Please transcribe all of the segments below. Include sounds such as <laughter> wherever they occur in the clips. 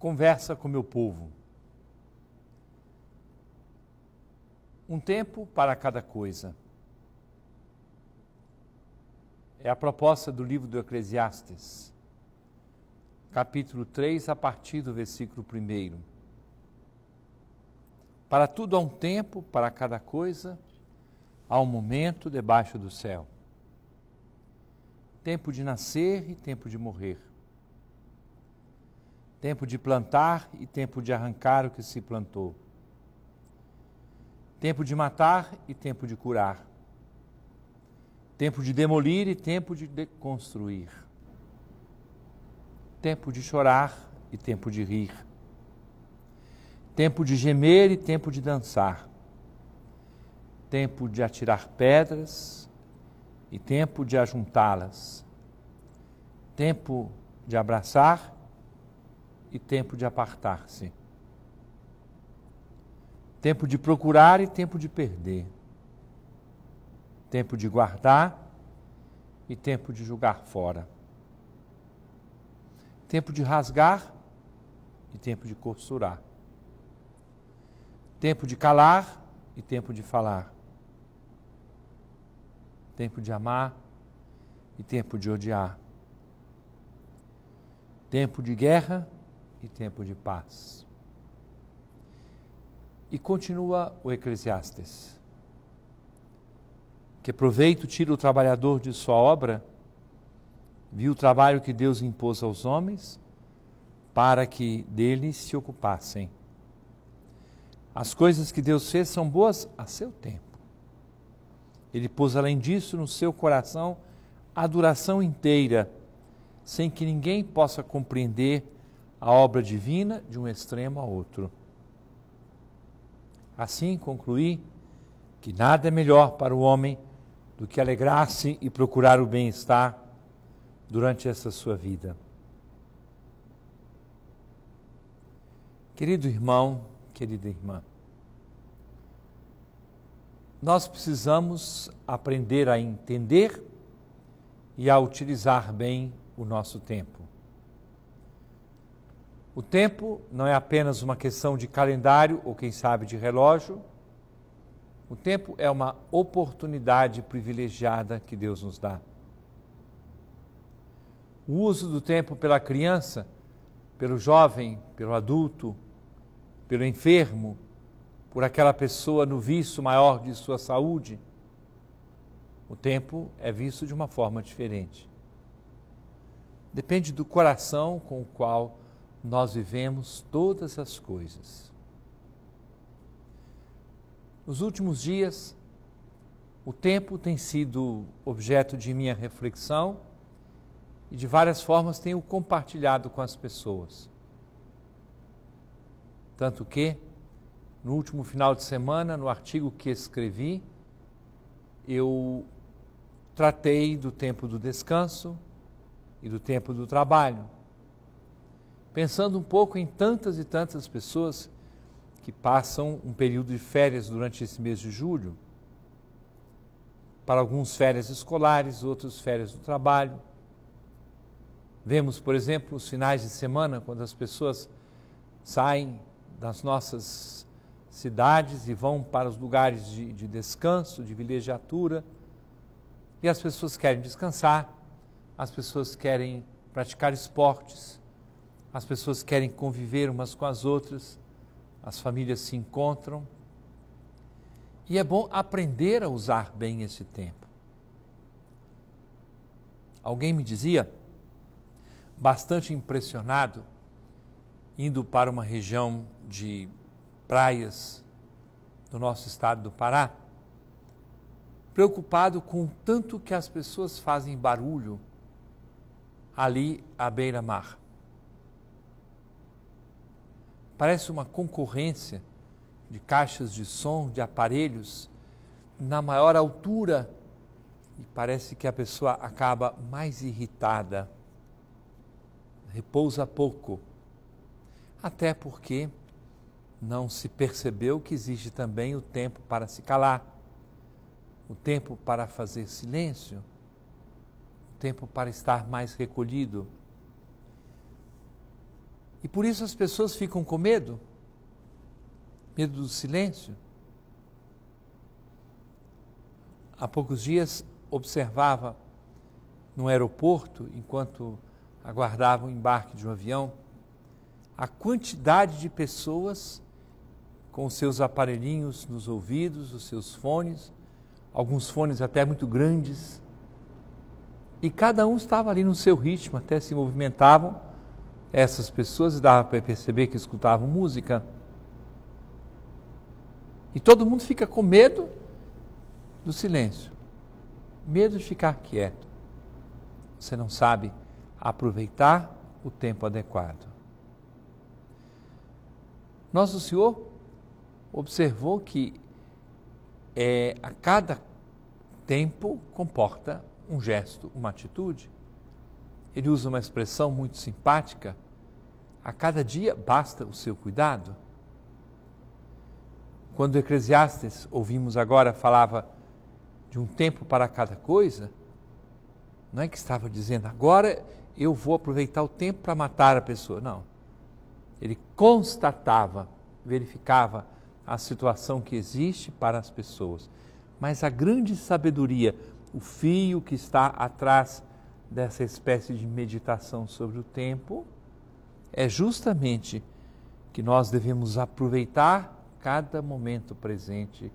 conversa com meu povo. Um tempo para cada coisa. É a proposta do livro do Eclesiastes, capítulo 3, a partir do versículo 1. Para tudo há um tempo, para cada coisa, há um momento debaixo do céu. Tempo de nascer e tempo de morrer tempo de plantar e tempo de arrancar o que se plantou, tempo de matar e tempo de curar, tempo de demolir e tempo de construir, tempo de chorar e tempo de rir, tempo de gemer e tempo de dançar, tempo de atirar pedras e tempo de ajuntá-las, tempo de abraçar e tempo de apartar-se. Tempo de procurar e tempo de perder. Tempo de guardar e tempo de julgar fora. Tempo de rasgar e tempo de costurar. Tempo de calar e tempo de falar. Tempo de amar e tempo de odiar. Tempo de guerra e tempo de paz. E continua o Eclesiastes. Que proveito tira o trabalhador de sua obra? Viu o trabalho que Deus impôs aos homens para que deles se ocupassem. As coisas que Deus fez são boas a seu tempo. Ele pôs além disso no seu coração a duração inteira, sem que ninguém possa compreender a obra divina de um extremo a outro. Assim concluí que nada é melhor para o homem do que alegrar-se e procurar o bem-estar durante essa sua vida. Querido irmão, querida irmã, nós precisamos aprender a entender e a utilizar bem o nosso tempo. O tempo não é apenas uma questão de calendário ou, quem sabe, de relógio. O tempo é uma oportunidade privilegiada que Deus nos dá. O uso do tempo pela criança, pelo jovem, pelo adulto, pelo enfermo, por aquela pessoa no vício maior de sua saúde, o tempo é visto de uma forma diferente. Depende do coração com o qual nós vivemos todas as coisas. Nos últimos dias, o tempo tem sido objeto de minha reflexão e de várias formas tenho compartilhado com as pessoas. Tanto que, no último final de semana, no artigo que escrevi, eu tratei do tempo do descanso e do tempo do trabalho pensando um pouco em tantas e tantas pessoas que passam um período de férias durante esse mês de julho. Para alguns, férias escolares, outros, férias do trabalho. Vemos, por exemplo, os finais de semana, quando as pessoas saem das nossas cidades e vão para os lugares de, de descanso, de vilegiatura, e as pessoas querem descansar, as pessoas querem praticar esportes, as pessoas querem conviver umas com as outras, as famílias se encontram. E é bom aprender a usar bem esse tempo. Alguém me dizia, bastante impressionado, indo para uma região de praias do nosso estado do Pará, preocupado com o tanto que as pessoas fazem barulho ali à beira-mar. Parece uma concorrência de caixas de som, de aparelhos na maior altura e parece que a pessoa acaba mais irritada, repousa pouco, até porque não se percebeu que existe também o tempo para se calar, o tempo para fazer silêncio, o tempo para estar mais recolhido E por isso as pessoas ficam com medo medo do silêncio. Há poucos dias observava no aeroporto, enquanto aguardava o embarque de um avião, a quantidade de pessoas com seus aparelhinhos nos ouvidos, os seus fones, alguns fones até muito grandes, e cada um estava ali no seu ritmo, até se movimentavam essas pessoas e dava para perceber que escutavam música. E todo mundo fica com medo do silêncio, medo de ficar quieto. Você não sabe aproveitar o tempo adequado. Nosso Senhor observou que é, a cada tempo comporta um gesto, uma atitude. Ele usa uma expressão muito simpática: a cada dia basta o seu cuidado. Quando Eclesiastes, ouvimos agora, falava de um tempo para cada coisa, não é que estava dizendo agora eu vou aproveitar o tempo para matar a pessoa. Não. Ele constatava, verificava a situação que existe para as pessoas. Mas a grande sabedoria, o fio que está atrás dessa espécie de meditação sobre o tempo, é justamente que nós devemos aproveitar cada momento presente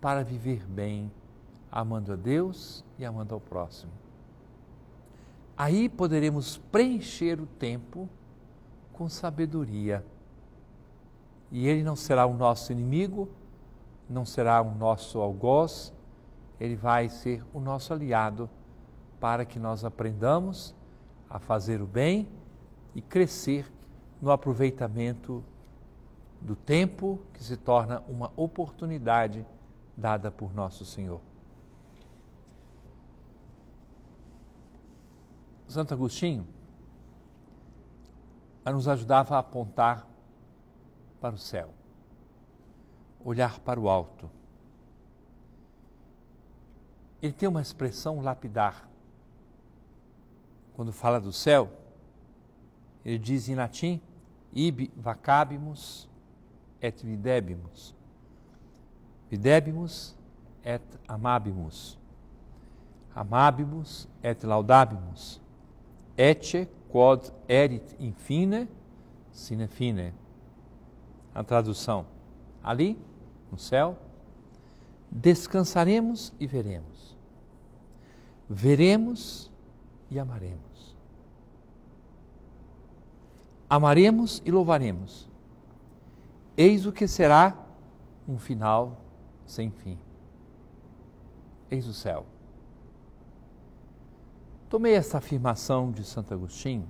para viver bem, amando a Deus e amando ao próximo. Aí poderemos preencher o tempo com sabedoria. E ele não será o nosso inimigo, não será o nosso algoz, ele vai ser o nosso aliado para que nós aprendamos a fazer o bem e crescer no aproveitamento do tempo que se torna uma oportunidade dada por nosso Senhor. Santo Agostinho nos ajudava a apontar para o céu, olhar para o alto. Ele tem uma expressão lapidar. Quando fala do céu, ele diz em latim: ibi vacabimus et videbimus. Videbimus et amabimus. Amabimus et laudabimus. Ecce quod erit infine sine fine. A tradução. Ali, no céu, descansaremos e veremos. Veremos e amaremos. Amaremos e louvaremos Eis o que será um final sem fim. Eis o céu. Tomei essa afirmação de Santo Agostinho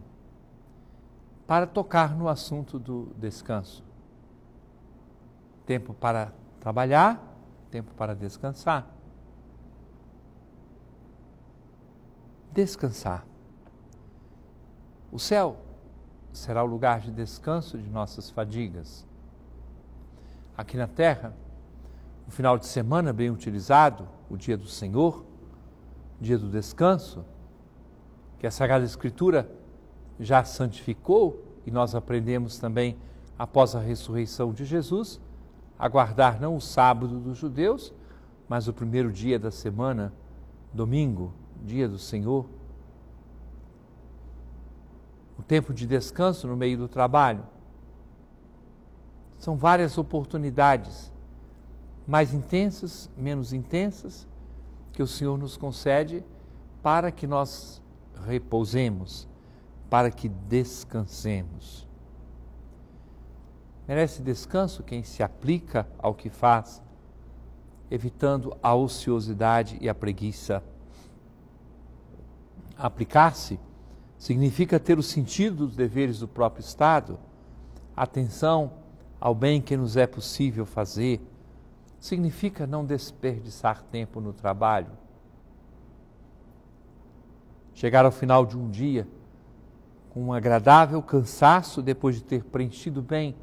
para tocar no assunto do descanso. Tempo para trabalhar, tempo para descansar. Descansar. O céu será o lugar de descanso de nossas fadigas aqui na terra, o final de semana bem utilizado, o dia do Senhor, dia do descanso, que a Sagrada Escritura já santificou e nós aprendemos também após a ressurreição de Jesus, a guardar não o sábado dos judeus, mas o primeiro dia da semana, domingo, dia do Senhor. O tempo de descanso no meio do trabalho são várias oportunidades, mais intensas, menos intensas, que o Senhor nos concede para que nós repousemos, para que descansemos. Merece descanso quem se aplica ao que faz, evitando a ociosidade e a preguiça. Aplicar-se significa ter o sentido dos deveres do próprio Estado, atenção ao bem que nos é possível fazer, significa não desperdiçar tempo no trabalho. Chegar ao final de um dia com um agradável cansaço depois de ter preenchido bem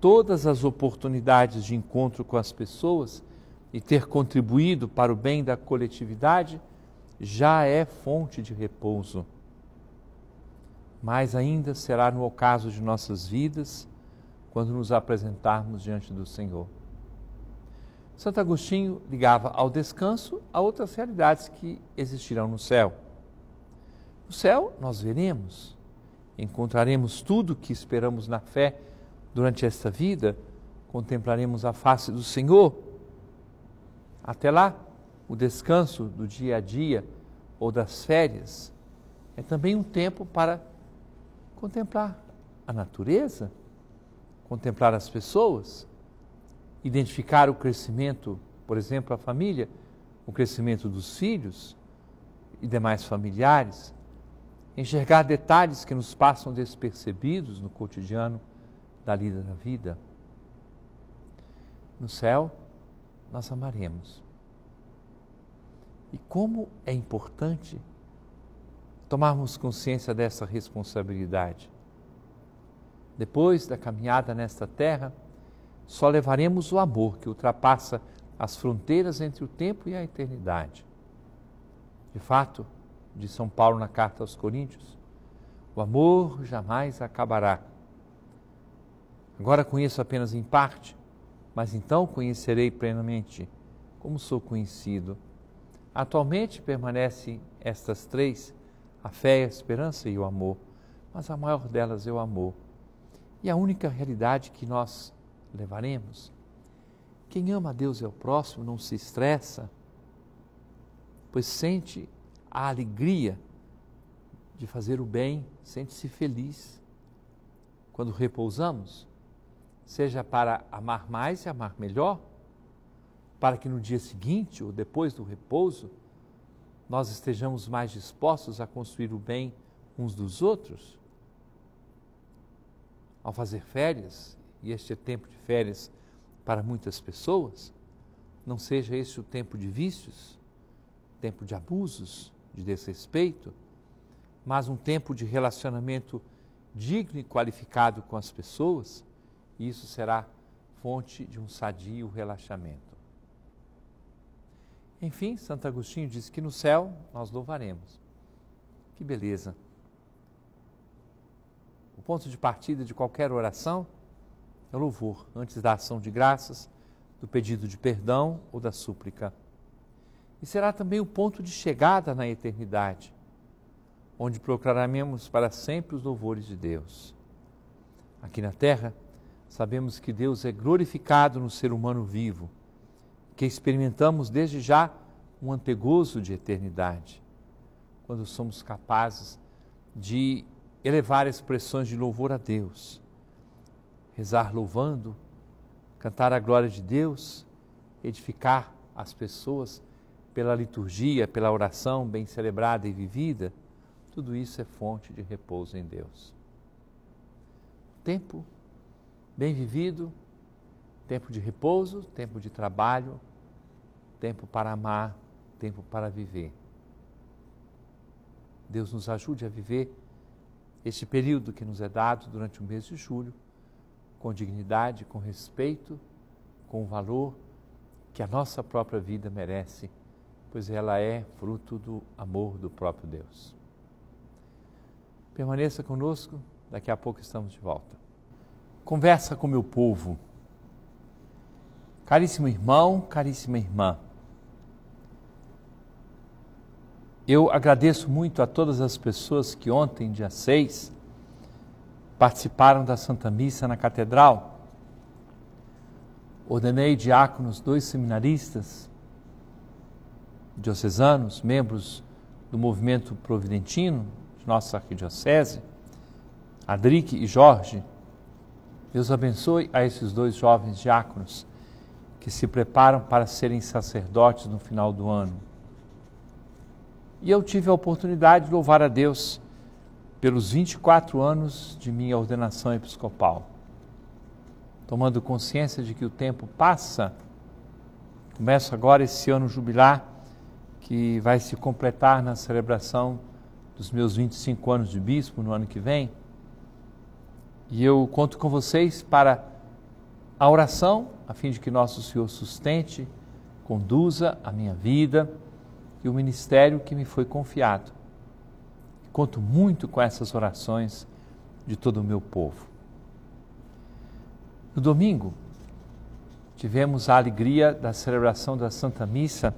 todas as oportunidades de encontro com as pessoas e ter contribuído para o bem da coletividade, já é fonte de repouso. Mais ainda será no ocaso de nossas vidas, quando nos apresentarmos diante do Senhor. Santo Agostinho ligava ao descanso a outras realidades que existirão no céu. No céu, nós veremos, encontraremos tudo que esperamos na fé durante esta vida, contemplaremos a face do Senhor. Até lá, o descanso do dia a dia ou das férias é também um tempo para contemplar a natureza, contemplar as pessoas, identificar o crescimento, por exemplo, a família, o crescimento dos filhos e demais familiares, enxergar detalhes que nos passam despercebidos no cotidiano da lida da vida. No céu, nós amaremos. E como é importante tomarmos consciência dessa responsabilidade. Depois da caminhada nesta terra, só levaremos o amor que ultrapassa as fronteiras entre o tempo e a eternidade. De fato, de São Paulo na carta aos Coríntios, o amor jamais acabará. Agora conheço apenas em parte, mas então conhecerei plenamente, como sou conhecido. Atualmente permanecem estas três, a fé, a esperança e o amor, mas a maior delas é o amor. E a única realidade que nós levaremos. Quem ama a Deus e ao próximo não se estressa, pois sente a alegria de fazer o bem, sente-se feliz. Quando repousamos, seja para amar mais e amar melhor, para que no dia seguinte ou depois do repouso, nós estejamos mais dispostos a construir o bem uns dos outros. Ao fazer férias, e este é tempo de férias para muitas pessoas, não seja esse o tempo de vícios, tempo de abusos, de desrespeito, mas um tempo de relacionamento digno e qualificado com as pessoas, e isso será fonte de um sadio relaxamento. Enfim, Santo Agostinho diz que no céu nós louvaremos. Que beleza! O ponto de partida de qualquer oração é o louvor, antes da ação de graças, do pedido de perdão ou da súplica. E será também o ponto de chegada na eternidade, onde proclamaremos para sempre os louvores de Deus. Aqui na terra, sabemos que Deus é glorificado no ser humano vivo, que experimentamos desde já um antegozo de eternidade, quando somos capazes de elevar expressões de louvor a Deus rezar louvando, cantar a glória de Deus, edificar as pessoas pela liturgia, pela oração bem celebrada e vivida, tudo isso é fonte de repouso em Deus. Tempo bem vivido, tempo de repouso, tempo de trabalho, tempo para amar, tempo para viver. Deus nos ajude a viver este período que nos é dado durante o mês de julho com dignidade, com respeito, com o valor que a nossa própria vida merece, pois ela é fruto do amor do próprio Deus. Permaneça conosco, daqui a pouco estamos de volta. Conversa com meu povo. Caríssimo irmão, caríssima irmã, eu agradeço muito a todas as pessoas que ontem, dia 6, participaram da Santa Missa na Catedral. Ordenei diáconos, dois seminaristas diocesanos, membros do movimento providentino de nossa arquidiocese, Adrique e Jorge. Deus abençoe a esses dois jovens diáconos que se preparam para serem sacerdotes no final do ano. E eu tive a oportunidade de louvar a Deus pelos 24 anos de minha ordenação episcopal, tomando consciência de que o tempo passa, começo agora esse ano jubilar, que vai se completar na celebração dos meus 25 anos de bispo no ano que vem. E eu conto com vocês para a oração, a fim de que nosso Senhor sustente, conduza a minha vida e o ministério que me foi confiado conto muito com essas orações de todo o meu povo. No domingo, tivemos a alegria da celebração da Santa Missa,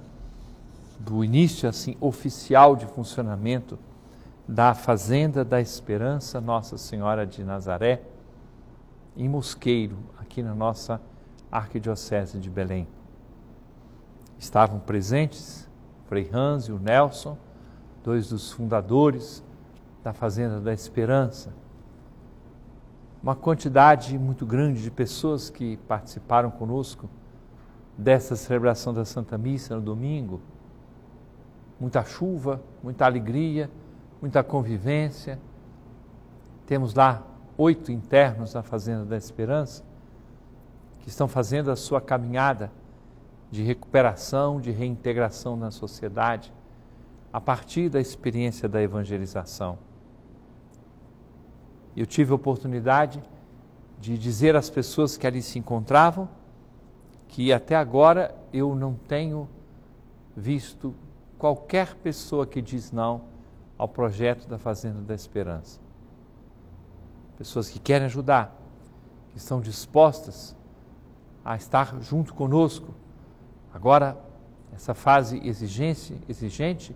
do início assim oficial de funcionamento da Fazenda da Esperança Nossa Senhora de Nazaré, em Mosqueiro, aqui na nossa Arquidiocese de Belém. Estavam presentes Frei Hans e o Nelson, dois dos fundadores da Fazenda da Esperança, uma quantidade muito grande de pessoas que participaram conosco dessa celebração da Santa Missa no domingo. Muita chuva, muita alegria, muita convivência. Temos lá oito internos na Fazenda da Esperança que estão fazendo a sua caminhada de recuperação, de reintegração na sociedade a partir da experiência da evangelização. Eu tive a oportunidade de dizer às pessoas que ali se encontravam que até agora eu não tenho visto qualquer pessoa que diz não ao projeto da Fazenda da Esperança. Pessoas que querem ajudar, que estão dispostas a estar junto conosco. Agora, essa fase exigente, exigente,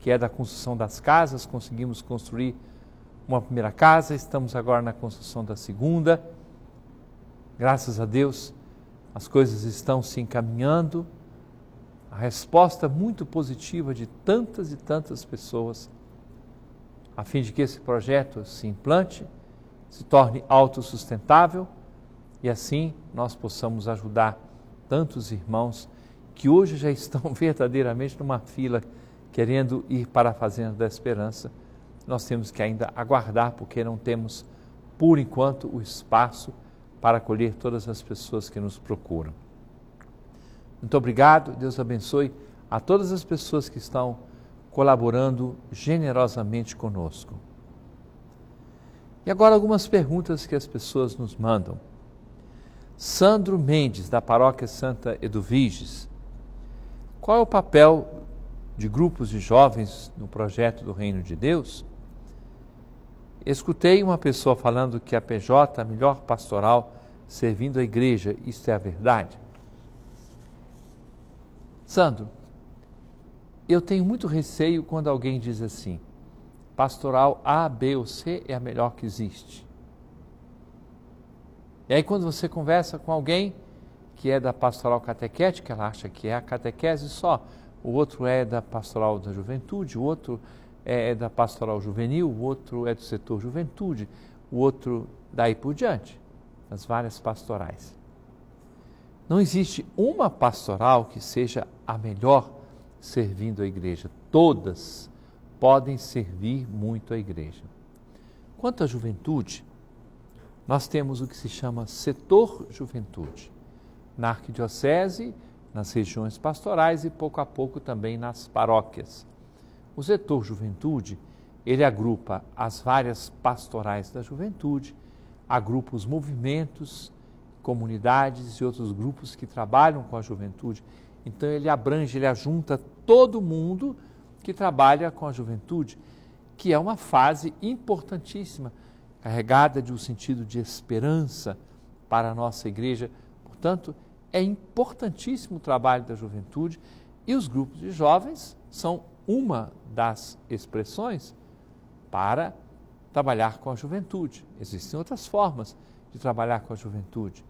que é da construção das casas, conseguimos construir uma primeira casa, estamos agora na construção da segunda. Graças a Deus, as coisas estão se encaminhando. A resposta muito positiva de tantas e tantas pessoas, a fim de que esse projeto se implante, se torne autossustentável e assim nós possamos ajudar tantos irmãos que hoje já estão <laughs> verdadeiramente numa fila querendo ir para a Fazenda da Esperança nós temos que ainda aguardar, porque não temos, por enquanto, o espaço para acolher todas as pessoas que nos procuram. Muito obrigado, Deus abençoe a todas as pessoas que estão colaborando generosamente conosco. E agora algumas perguntas que as pessoas nos mandam. Sandro Mendes, da Paróquia Santa Eduviges. Qual é o papel de grupos de jovens no projeto do Reino de Deus? Escutei uma pessoa falando que a PJ é a melhor pastoral servindo a igreja. Isso é a verdade? Sandro, eu tenho muito receio quando alguém diz assim: pastoral A, B ou C é a melhor que existe. E aí, quando você conversa com alguém que é da pastoral catequética, ela acha que é a catequese só, o outro é da pastoral da juventude, o outro é, da pastoral juvenil, o outro é do setor juventude, o outro daí por diante, as várias pastorais. Não existe uma pastoral que seja a melhor servindo a igreja. Todas podem servir muito a igreja. Quanto à juventude, nós temos o que se chama setor juventude. Na arquidiocese, nas regiões pastorais e pouco a pouco também nas paróquias. O setor juventude, ele agrupa as várias pastorais da juventude, agrupa os movimentos, comunidades e outros grupos que trabalham com a juventude. Então ele abrange, ele ajunta todo mundo que trabalha com a juventude, que é uma fase importantíssima, carregada de um sentido de esperança para a nossa igreja. Portanto, é importantíssimo o trabalho da juventude e os grupos de jovens são uma das expressões para trabalhar com a juventude. Existem outras formas de trabalhar com a juventude,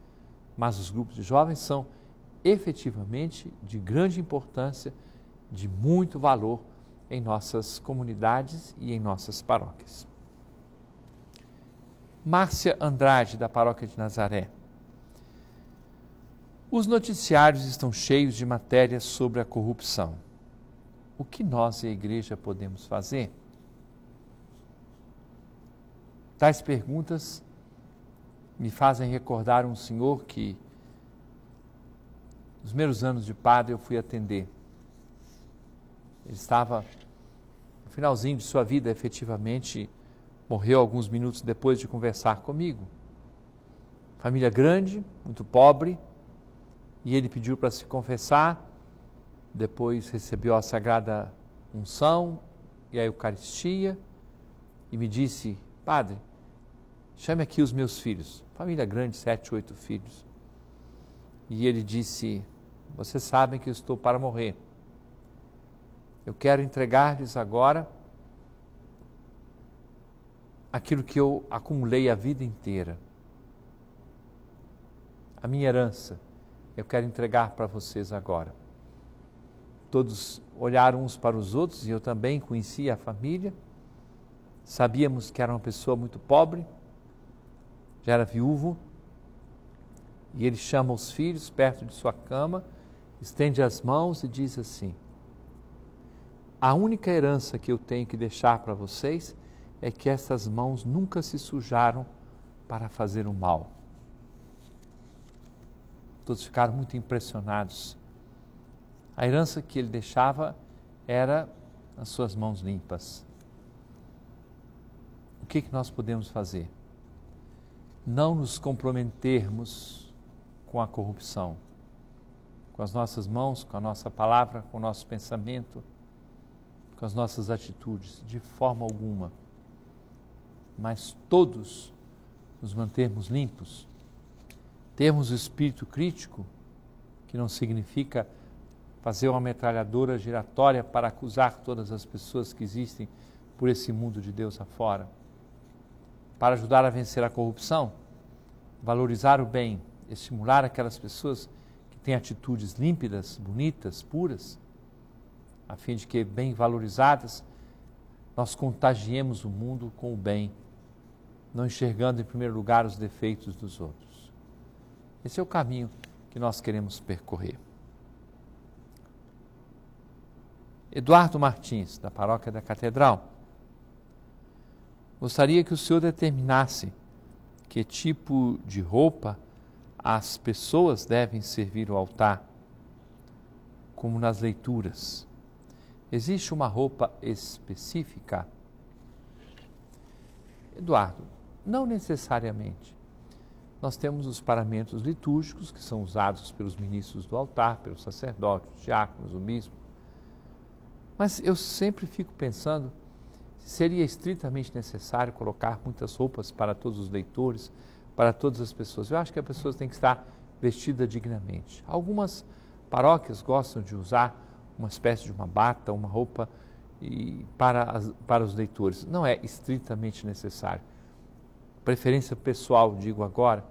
mas os grupos de jovens são efetivamente de grande importância, de muito valor em nossas comunidades e em nossas paróquias. Márcia Andrade, da Paróquia de Nazaré. Os noticiários estão cheios de matérias sobre a corrupção o que nós e a igreja podemos fazer? Tais perguntas me fazem recordar um senhor que, nos meus anos de padre, eu fui atender. Ele estava no finalzinho de sua vida, efetivamente, morreu alguns minutos depois de conversar comigo. Família grande, muito pobre, e ele pediu para se confessar depois recebeu a Sagrada Unção e a Eucaristia, e me disse: Padre, chame aqui os meus filhos. Família grande, sete, oito filhos. E ele disse: Vocês sabem que eu estou para morrer. Eu quero entregar-lhes agora aquilo que eu acumulei a vida inteira. A minha herança, eu quero entregar para vocês agora. Todos olharam uns para os outros e eu também conhecia a família. Sabíamos que era uma pessoa muito pobre, já era viúvo. E ele chama os filhos perto de sua cama, estende as mãos e diz assim: A única herança que eu tenho que deixar para vocês é que essas mãos nunca se sujaram para fazer o mal. Todos ficaram muito impressionados. A herança que ele deixava era as suas mãos limpas. O que, que nós podemos fazer? Não nos comprometermos com a corrupção, com as nossas mãos, com a nossa palavra, com o nosso pensamento, com as nossas atitudes, de forma alguma. Mas todos nos mantermos limpos termos o espírito crítico, que não significa fazer uma metralhadora giratória para acusar todas as pessoas que existem por esse mundo de Deus afora. Para ajudar a vencer a corrupção, valorizar o bem, estimular aquelas pessoas que têm atitudes límpidas, bonitas, puras, a fim de que, bem valorizadas, nós contagiemos o mundo com o bem, não enxergando em primeiro lugar os defeitos dos outros. Esse é o caminho que nós queremos percorrer. Eduardo Martins, da paróquia da Catedral, gostaria que o senhor determinasse que tipo de roupa as pessoas devem servir o altar, como nas leituras. Existe uma roupa específica? Eduardo, não necessariamente nós temos os paramentos litúrgicos, que são usados pelos ministros do altar, pelos sacerdotes, diáconos, o bispo. Mas eu sempre fico pensando se seria estritamente necessário colocar muitas roupas para todos os leitores, para todas as pessoas. Eu acho que a pessoa tem que estar vestida dignamente. Algumas paróquias gostam de usar uma espécie de uma bata, uma roupa e para, as, para os leitores. Não é estritamente necessário preferência pessoal, digo agora,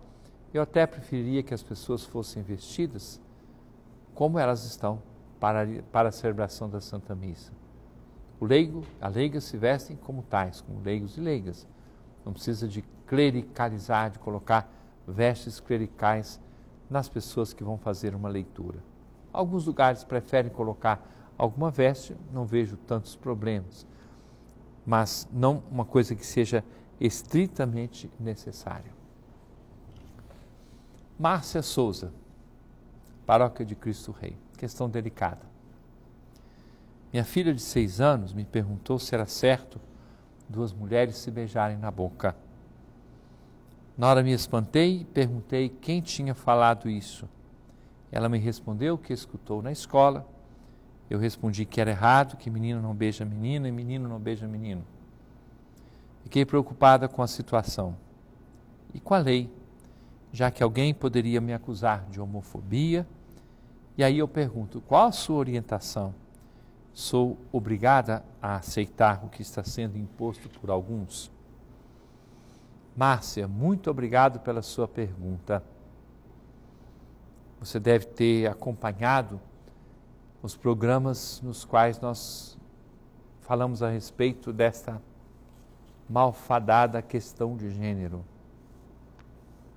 eu até preferiria que as pessoas fossem vestidas como elas estão para, para a celebração da Santa Missa. O leigo, a leiga se vestem como tais, como leigos e leigas. Não precisa de clericalizar, de colocar vestes clericais nas pessoas que vão fazer uma leitura. Alguns lugares preferem colocar alguma veste, não vejo tantos problemas, mas não uma coisa que seja estritamente necessário. Márcia Souza, Paróquia de Cristo Rei. Questão delicada. Minha filha de seis anos me perguntou se era certo duas mulheres se beijarem na boca. Na hora me espantei e perguntei quem tinha falado isso. Ela me respondeu que escutou na escola. Eu respondi que era errado, que menino não beija menina e menino não beija menino. Fiquei preocupada com a situação e com a lei, já que alguém poderia me acusar de homofobia. E aí eu pergunto: qual a sua orientação? Sou obrigada a aceitar o que está sendo imposto por alguns? Márcia, muito obrigado pela sua pergunta. Você deve ter acompanhado os programas nos quais nós falamos a respeito desta malfadada questão de gênero.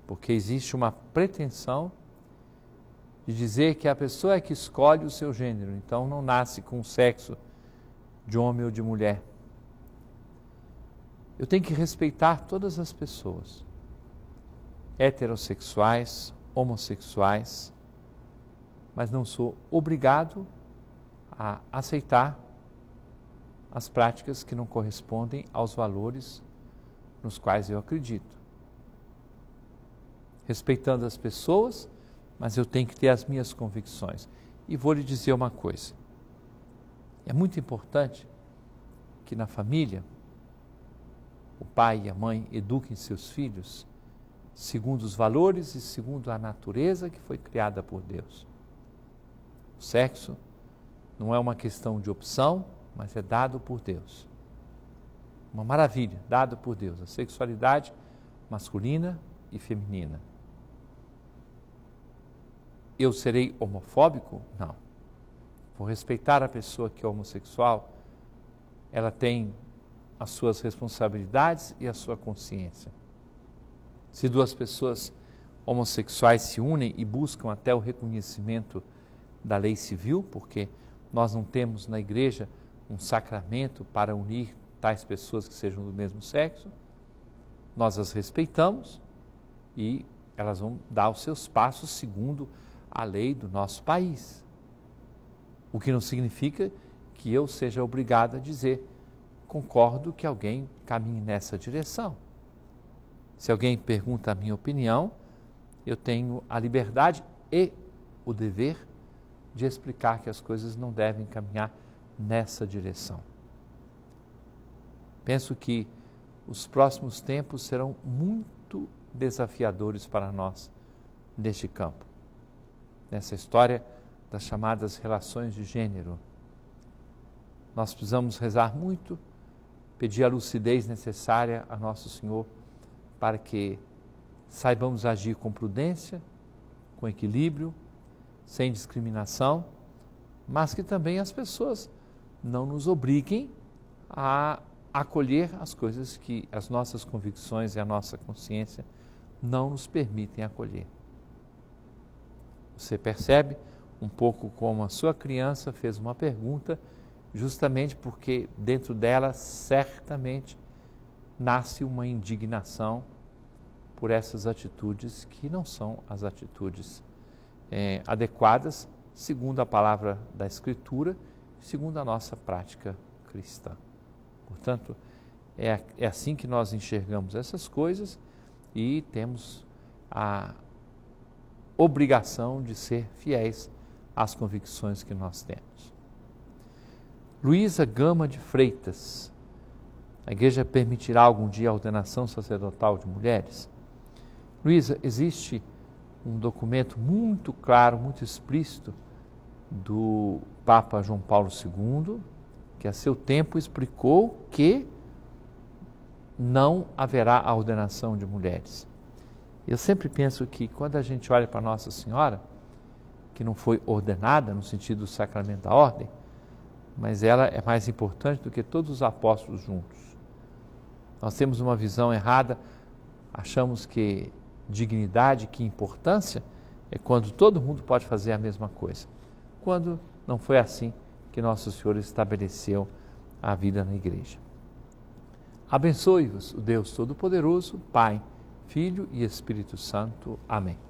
Porque existe uma pretensão de dizer que a pessoa é que escolhe o seu gênero, então não nasce com o sexo de homem ou de mulher. Eu tenho que respeitar todas as pessoas, heterossexuais, homossexuais, mas não sou obrigado a aceitar as práticas que não correspondem aos valores nos quais eu acredito. Respeitando as pessoas, mas eu tenho que ter as minhas convicções. E vou lhe dizer uma coisa: é muito importante que na família o pai e a mãe eduquem seus filhos segundo os valores e segundo a natureza que foi criada por Deus. O sexo não é uma questão de opção, mas é dado por Deus. Uma maravilha, dado por Deus. A sexualidade masculina e feminina. Eu serei homofóbico? Não. Vou respeitar a pessoa que é homossexual. Ela tem as suas responsabilidades e a sua consciência. Se duas pessoas homossexuais se unem e buscam até o reconhecimento da lei civil, porque nós não temos na igreja um sacramento para unir tais pessoas que sejam do mesmo sexo, nós as respeitamos e elas vão dar os seus passos segundo a lei do nosso país. O que não significa que eu seja obrigado a dizer concordo que alguém caminhe nessa direção. Se alguém pergunta a minha opinião, eu tenho a liberdade e o dever de explicar que as coisas não devem caminhar nessa direção. Penso que os próximos tempos serão muito desafiadores para nós neste campo. Nessa história das chamadas relações de gênero. Nós precisamos rezar muito, pedir a lucidez necessária a Nosso Senhor para que saibamos agir com prudência, com equilíbrio, sem discriminação, mas que também as pessoas não nos obriguem a acolher as coisas que as nossas convicções e a nossa consciência não nos permitem acolher. Você percebe um pouco como a sua criança fez uma pergunta, justamente porque dentro dela certamente nasce uma indignação por essas atitudes que não são as atitudes é, adequadas, segundo a palavra da Escritura, segundo a nossa prática cristã. Portanto, é, é assim que nós enxergamos essas coisas e temos a obrigação de ser fiéis às convicções que nós temos. Luísa Gama de Freitas, a igreja permitirá algum dia a ordenação sacerdotal de mulheres? Luísa, existe um documento muito claro, muito explícito do Papa João Paulo II, que a seu tempo explicou que não haverá a ordenação de mulheres. Eu sempre penso que quando a gente olha para Nossa Senhora, que não foi ordenada no sentido do sacramento da ordem, mas ela é mais importante do que todos os apóstolos juntos. Nós temos uma visão errada, achamos que dignidade, que importância é quando todo mundo pode fazer a mesma coisa. Quando não foi assim que Nosso Senhor estabeleceu a vida na igreja. Abençoe-vos o Deus Todo-Poderoso, Pai, Filho e Espírito Santo. Amém.